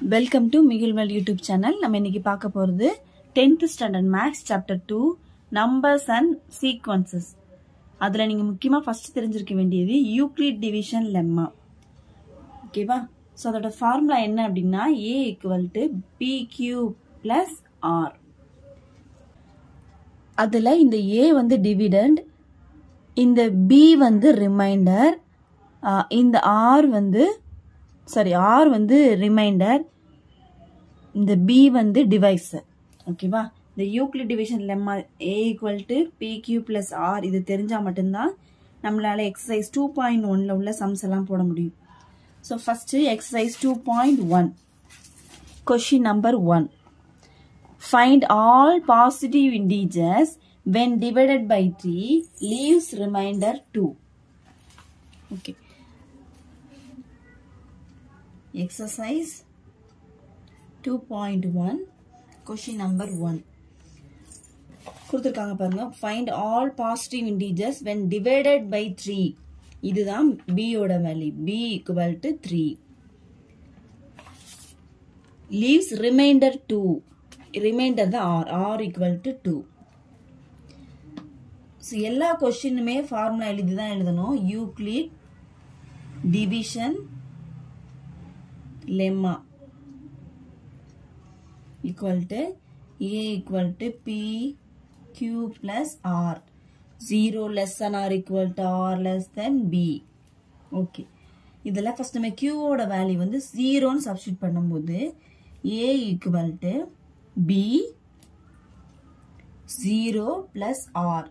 Welcome to மிகில்வெல் YouTube channel நம்ம இன்னைக்கு பார்க்க போகிறது tenth standard maths chapter two numbers and sequences அதில் நீங்கள் முக்கியமாக ஃபஸ்ட்டு தெரிஞ்சிருக்க வேண்டியது யூக்ளிட் டிவிஷன் லெம்மா ஓகேவா ஸோ அதோட ஃபார்முலா என்ன அப்படின்னா A equal to B Q plus R அதில் இந்த ஏ வந்து டிவிடெண்ட் இந்த பி வந்து ரிமைண்டர் இந்த ஆர் வந்து சாரி ஆர் வந்து ரிமைண்டர் இந்த பி வந்து டிவைஸர் ஓகேவா இந்த Euclid division lemma A equal to B Q plus R இது தெரிஞ்சால் மட்டும்தான் நம்மளால எக்ஸசைஸ் டூ பாயிண்ட் ஒன்ல உள்ள சம்ஸ் எல்லாம் போட முடியும். So first exercise two point one question number one find all positive integers when divided by 3 leaves remainder 2 okay. Exercise 2.1 question number 1 கொடுத்துருக்காங்க பாருங்க. Find all positive integers when divided by three இதுதான் பியோட value B equal to three leaves reminder two reminder தான் R R equal to two so எல்லா கொஷினுமே formula எழுதி தான் எழுதணும். Euclid division lemma equal to A equal to B Q plus R zero less than R equal to R less than B okay இதில் first நம்ம ஓட value வந்து ஜீரோன்னு சப்ஸ்டியூட் பண்ணும்போது A equal to B zero plus R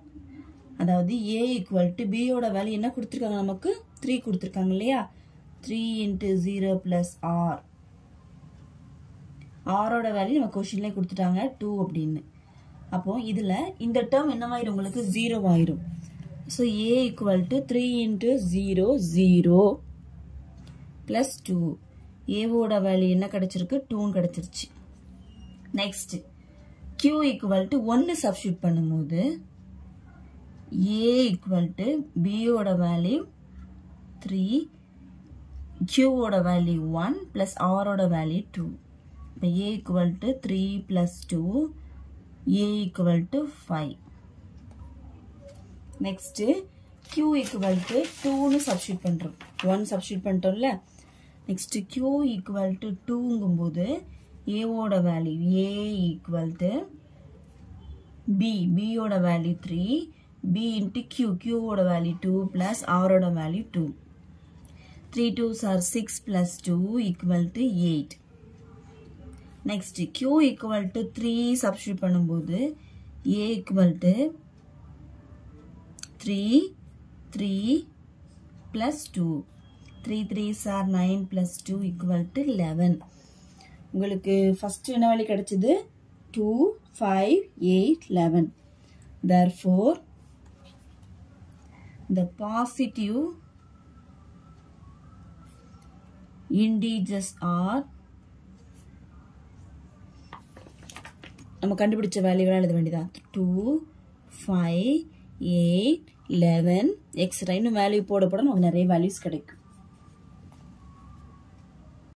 அதாவது A to B பியோட value என்ன கொடுத்துருக்காங்க நமக்கு? த்ரீ கொடுத்துருக்காங்க இல்லையா? Three into zero plus R ஆரோட வேல்யூ நம்ம கொஷின்லேயே கொடுத்துட்டாங்க டூ அப்படின்னு. அப்போது இதில் இந்த டேர்ம் என்னவாயிரும் உங்களுக்கு? ஜீரோ ஆயிரும். So A equal to three into zero zero plus two ஏவோட வேல்யூ என்ன கிடச்சிருக்கு? டூன்னு கிடச்சிருச்சு. நெக்ஸ்ட் கியூ ஈக்குவல் டு ஒன்று சப்ஸ்டியூட் பண்ணும்போது ஏ ஈக்குவல் டு பியோட வேல்யூ த்ரீ கியூவோட வேல்யூ ஒன் ப்ளஸ் ஆரோட வேல்யூ டூ இப்போ A equal to three plus two A equal to five next Q equal to டூன்னு சப்ஸ்டியூட் பண்ணுறோம் ஒன் சப்ஸ்டியூட் பண்ணிட்டோம்ல? Next Q equal to டூங்கும்போது ஏவோட value A equal to B பியோட value three B into Q கியூவோட value two plus ஆரோட value two 3 2s are 6 plus 2 equal to 8 next q equal to 3 substitute பண்ணும்போது a equal to 3 3 plus 2 3 3s are 9 plus 2 equal to 11 உங்களுக்கு first என்ன வலி கடைச்சுது? 2 5 8 11 therefore the positive integers are நம்ம கண்டுபிடிச்ச வேல்யூவெல்லாம் எழுத வேண்டியதா? Two five eight eleven extra இன்னும் வேல்யூ போட போட நமக்கு நிறைய வேல்யூஸ் கிடைக்கும்.